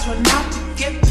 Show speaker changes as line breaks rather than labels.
astronaut not to get